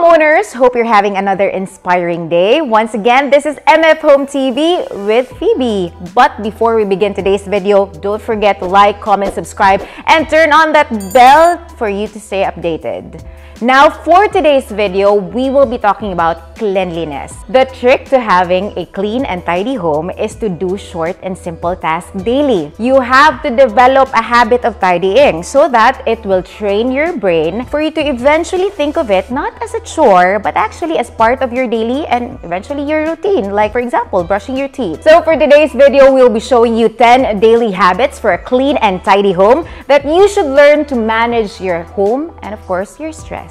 homeowners! Hope you're having another inspiring day. Once again, this is MF Home TV with Phoebe. But before we begin today's video, don't forget to like, comment, subscribe, and turn on that bell for you to stay updated. Now, for today's video, we will be talking about cleanliness. The trick to having a clean and tidy home is to do short and simple tasks daily. You have to develop a habit of tidying so that it will train your brain for you to eventually think of it not as a chore, but actually as part of your daily and eventually your routine, like for example, brushing your teeth. So for today's video, we'll be showing you 10 daily habits for a clean and tidy home that you should learn to manage your home and of course, your stress.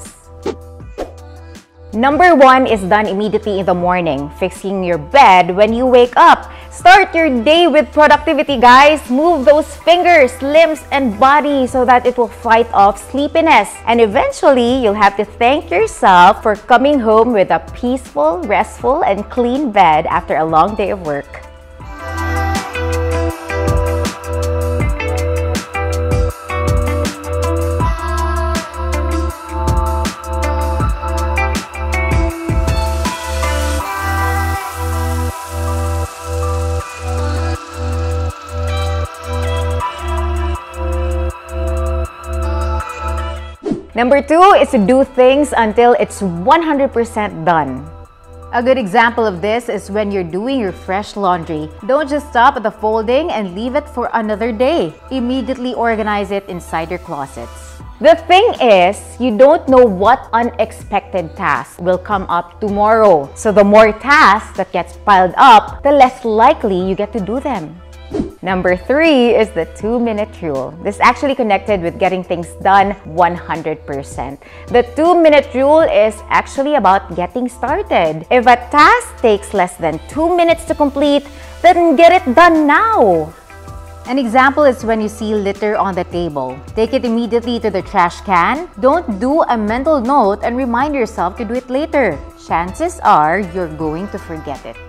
Number one is done immediately in the morning, fixing your bed when you wake up. Start your day with productivity, guys. Move those fingers, limbs, and body so that it will fight off sleepiness. And eventually, you'll have to thank yourself for coming home with a peaceful, restful, and clean bed after a long day of work. Number two is to do things until it's 100% done. A good example of this is when you're doing your fresh laundry. Don't just stop at the folding and leave it for another day. Immediately organize it inside your closets. The thing is, you don't know what unexpected task will come up tomorrow. So the more tasks that gets piled up, the less likely you get to do them. Number three is the two minute rule. This is actually connected with getting things done 100%. The two minute rule is actually about getting started. If a task takes less than two minutes to complete, then get it done now. An example is when you see litter on the table. Take it immediately to the trash can. Don't do a mental note and remind yourself to do it later. Chances are you're going to forget it.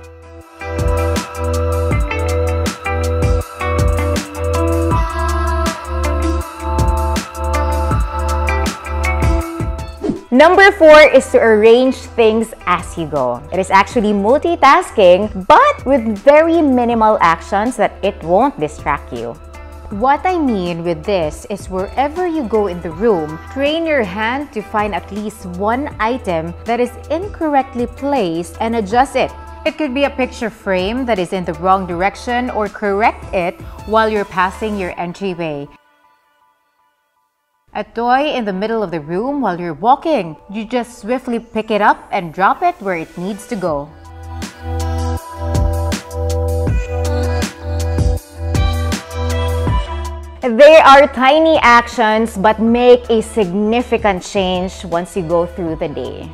Number four is to arrange things as you go. It is actually multitasking, but with very minimal actions that it won't distract you. What I mean with this is wherever you go in the room, train your hand to find at least one item that is incorrectly placed and adjust it. It could be a picture frame that is in the wrong direction or correct it while you're passing your entryway. A toy in the middle of the room while you're walking. You just swiftly pick it up and drop it where it needs to go. They are tiny actions but make a significant change once you go through the day.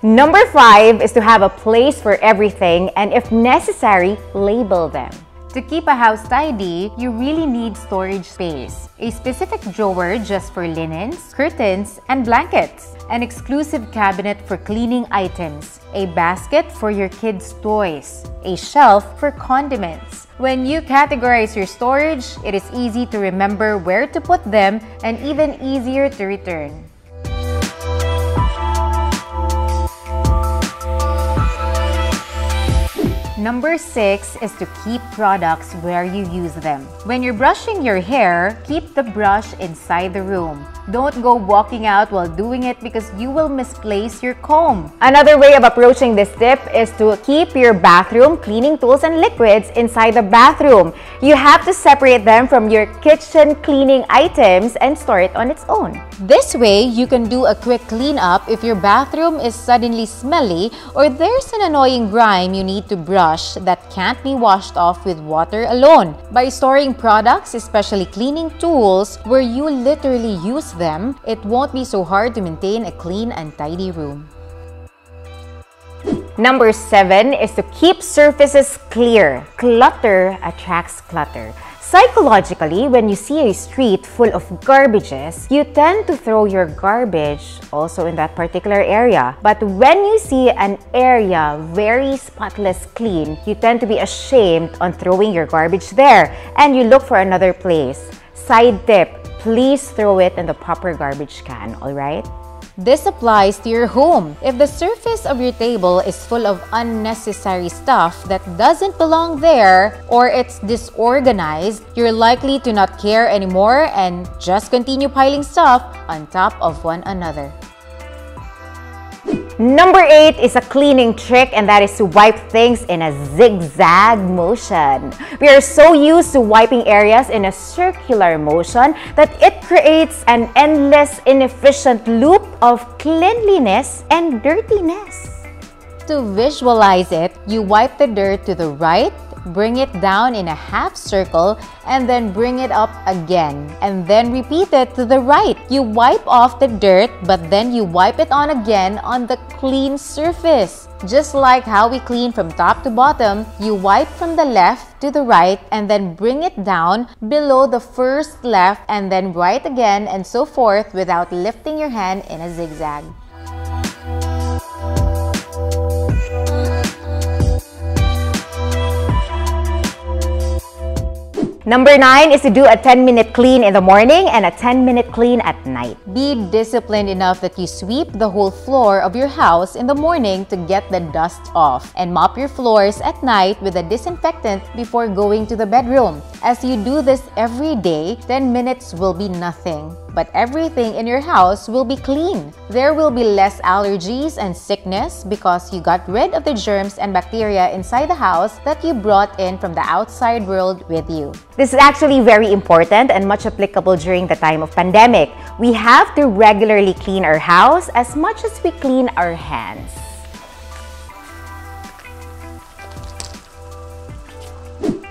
Number five is to have a place for everything and if necessary, label them. To keep a house tidy, you really need storage space. A specific drawer just for linens, curtains, and blankets. An exclusive cabinet for cleaning items. A basket for your kids' toys. A shelf for condiments. When you categorize your storage, it is easy to remember where to put them and even easier to return. Number six is to keep products where you use them. When you're brushing your hair, keep the brush inside the room. Don't go walking out while doing it because you will misplace your comb. Another way of approaching this tip is to keep your bathroom cleaning tools and liquids inside the bathroom. You have to separate them from your kitchen cleaning items and store it on its own. This way, you can do a quick cleanup if your bathroom is suddenly smelly or there's an annoying grime you need to brush that can't be washed off with water alone. By storing products, especially cleaning tools, where you literally use them, it won't be so hard to maintain a clean and tidy room. Number seven is to keep surfaces clear. Clutter attracts clutter. Psychologically, when you see a street full of garbages, you tend to throw your garbage also in that particular area. But when you see an area very spotless clean, you tend to be ashamed on throwing your garbage there and you look for another place. Side tip, please throw it in the proper garbage can, alright? This applies to your home. If the surface of your table is full of unnecessary stuff that doesn't belong there or it's disorganized, you're likely to not care anymore and just continue piling stuff on top of one another. Number eight is a cleaning trick and that is to wipe things in a zigzag motion. We are so used to wiping areas in a circular motion that it creates an endless inefficient loop of cleanliness and dirtiness. To visualize it, you wipe the dirt to the right bring it down in a half circle, and then bring it up again. And then repeat it to the right. You wipe off the dirt, but then you wipe it on again on the clean surface. Just like how we clean from top to bottom, you wipe from the left to the right and then bring it down below the first left and then right again and so forth without lifting your hand in a zigzag. Number nine is to do a 10 minute clean in the morning and a 10 minute clean at night. Be disciplined enough that you sweep the whole floor of your house in the morning to get the dust off and mop your floors at night with a disinfectant before going to the bedroom. As you do this every day, 10 minutes will be nothing but everything in your house will be clean. There will be less allergies and sickness because you got rid of the germs and bacteria inside the house that you brought in from the outside world with you. This is actually very important and much applicable during the time of pandemic. We have to regularly clean our house as much as we clean our hands.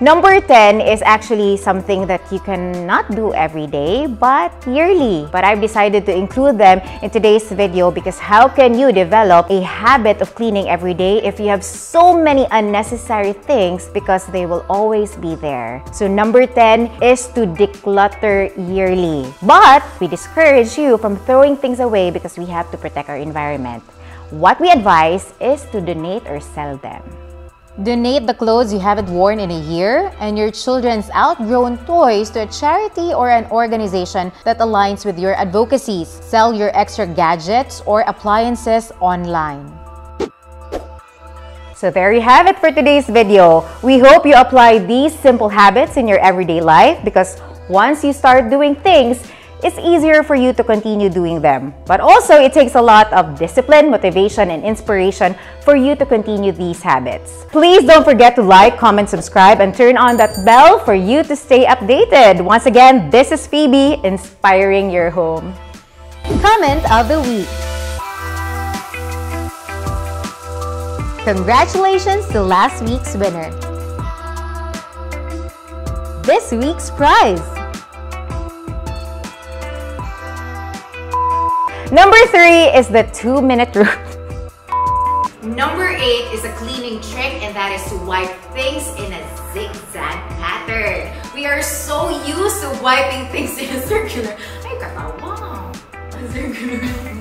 Number 10 is actually something that you cannot do every day, but yearly. But I've decided to include them in today's video because how can you develop a habit of cleaning every day if you have so many unnecessary things because they will always be there. So number 10 is to declutter yearly. But we discourage you from throwing things away because we have to protect our environment. What we advise is to donate or sell them. Donate the clothes you haven't worn in a year and your children's outgrown toys to a charity or an organization that aligns with your advocacies. Sell your extra gadgets or appliances online. So there you have it for today's video. We hope you apply these simple habits in your everyday life because once you start doing things, it's easier for you to continue doing them. But also, it takes a lot of discipline, motivation, and inspiration for you to continue these habits. Please don't forget to like, comment, subscribe, and turn on that bell for you to stay updated. Once again, this is Phoebe, inspiring your home. Comment of the week. Congratulations to last week's winner. This week's prize. Number three is the two minute rule. Number eight is a cleaning trick and that is to wipe things in a zigzag pattern. We are so used to wiping things in a circular. Ay, katawa. A circular.